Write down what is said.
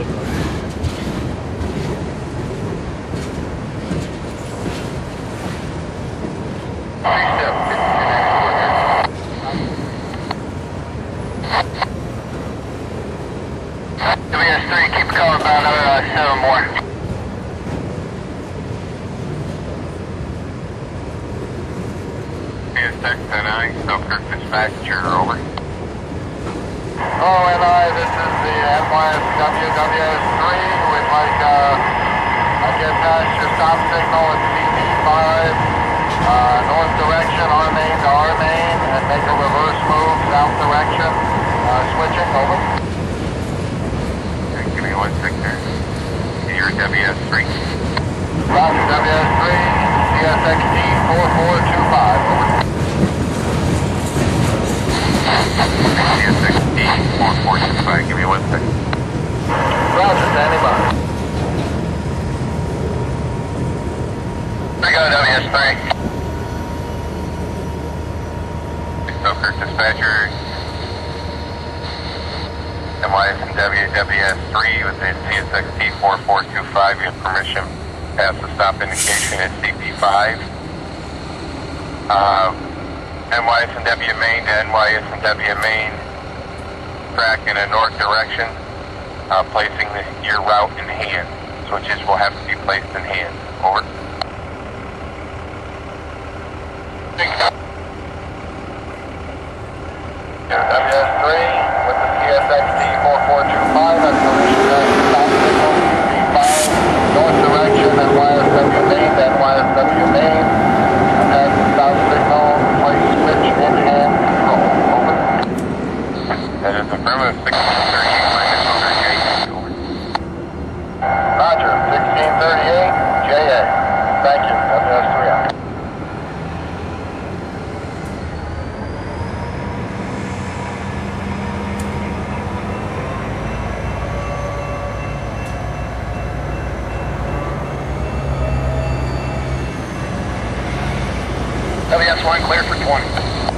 ahead. WS3, keep calling another uh, seven more. CSX 10 Selkirk dispatcher, over. This is the NYSWWS3. We'd like uh, to get past your stop signal at CP5, uh, north direction, R main to R main, and make a reverse move south direction. Uh, switching, over. Okay, give me one sec there. Your WS3. Roger, WS3, CSXT 4425, 4425, give me one sec. Roger, standing by. We go WS3. Selkirk dispatcher. NYS and WWS3 within CSXT 4425, your permission past the stop indication at CP5. Uh, NYS and W main to NYS and W main track in a north direction, uh, placing the, your route in hand. Switches will have to be placed in hand. Over. Roger, 1638, JA. Thank you, WS3. WS1 clear for 20.